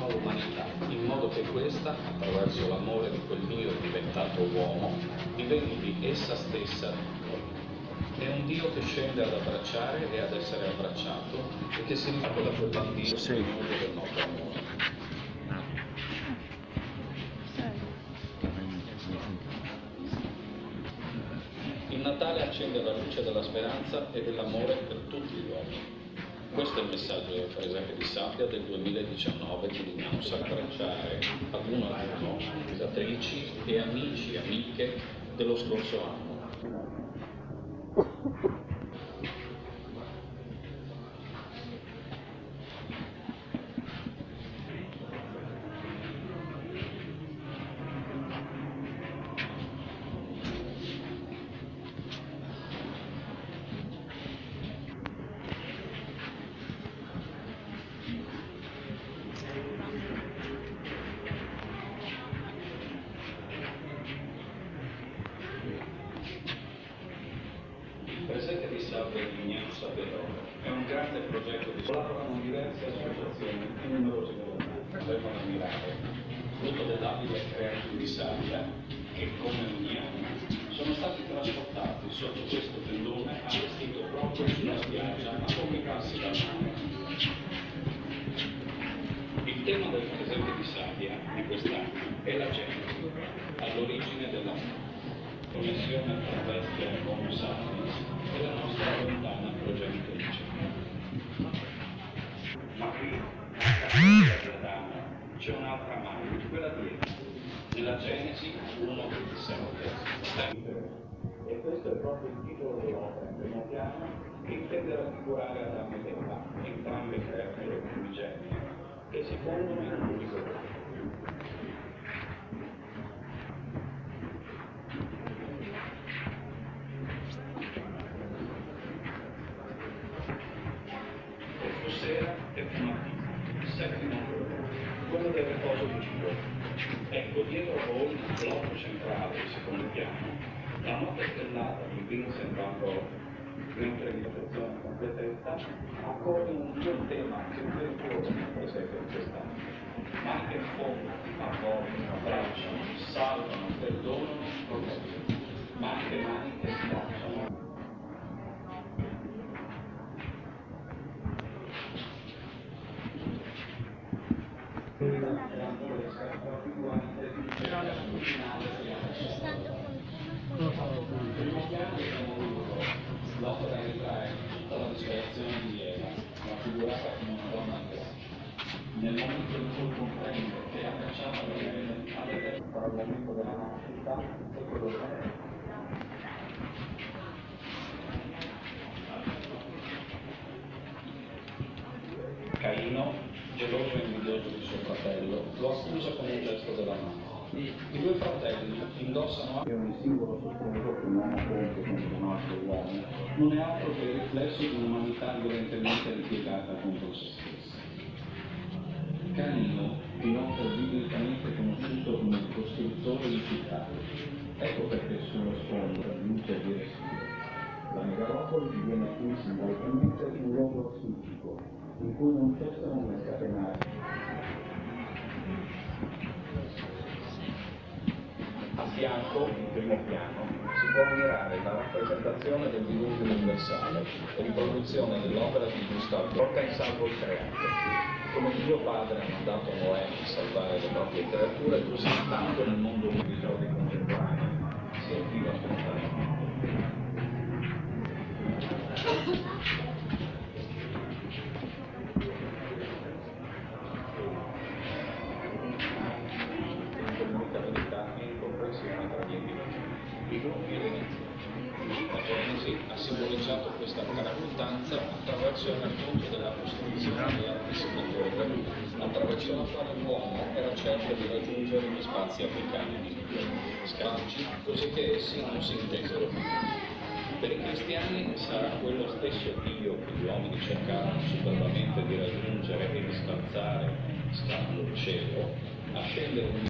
bambino all'umanità, in modo che questa, attraverso l'amore di quel Dio diventato uomo, diventi essa stessa è un Dio che scende ad abbracciare e ad essere abbracciato e che si riparte da quel bambino Sì. signore del nostro amore. Il Natale accende la luce della speranza e dell'amore per tutti gli uomini. Questo è il messaggio del Presepe di Sabbia del 2019 che dobbiamo abbracciare ad uno ad uno, usatrici e amici e amiche dello scorso anno. Il Presepe di Sabbia Sabbiadoro è un grande progetto di collaborano diverse associazioni e numerosi volontari. Devono ammirare, frutto dell'abile creativo di Sabbia, che come ogni anno sono stati trasportati sotto questo tendone allestito proprio sulla spiaggia a pochi passi dal mare. Il tema del Presepe di Sabbia di quest'anno è la genesi, all'origine dell'amore connessione tra bestia e Homo sapiens e la nostra lontana Ma qui, accanto alla Adamo, c'è un'altra mano, quella dietro. Nella Genesi 1.27. E questo è proprio il titolo dell'opera primo piano che intende raffigurare Adamo ed Eva, entrambe creature primigenite, che si fondono in un unico uomo. E fu sera e fu mattina, il settimo quello del riposo di Dio. Ecco, dietro a voi, il blocco centrale, il secondo piano, la notte stellata di Vincent van Gogh, mentre di protezione e completezza, accoglie un Dio tema che un virtuoso nel presente in quest'anno. Ma anche in fondo, avvolgono, abbracciano, salvano, perdonano, proteggono, ma anche mani che si Nel momento in cui comprende che ha cacciato le vele, avete tra il momento della nascita e quello della Caino, geloso e invidioso di suo fratello, lo accusa con un gesto della mano. I due fratelli indossano anche ogni singolo soccorso che un uomo compie contro un altro uomo, non è altro che il riflesso di un'umanità violentemente ripiegata contro se stessa. Canino, inoltre biblicamente conosciuto come il costruttore di città, ecco perché sullo sfondo luce di respiro. La megalopoli diviene qui simbolicamente un luogo cui non cessano di scatenare A fianco, in primo piano, si può ammirare la rappresentazione del diluvio universale, riproduzione dell'opera di Gustave porta in salvo il creato. Come Dio Padre ha mandato Noè a salvare le proprie creature, così tanto nel mondo dei giorni contemporanei si attiva spontaneamente. Genesi ha simboleggiato questa carattanza attraverso il racconto della costruzione dell'Altissimo Torre, attraverso la quale l'uomo era certo di raggiungere gli spazi africani, scalci, così che essi non si intesero. Per i cristiani sarà quello stesso Dio che gli uomini cercarono superbamente di raggiungere e di scalzare, scalando il cielo, a scendere un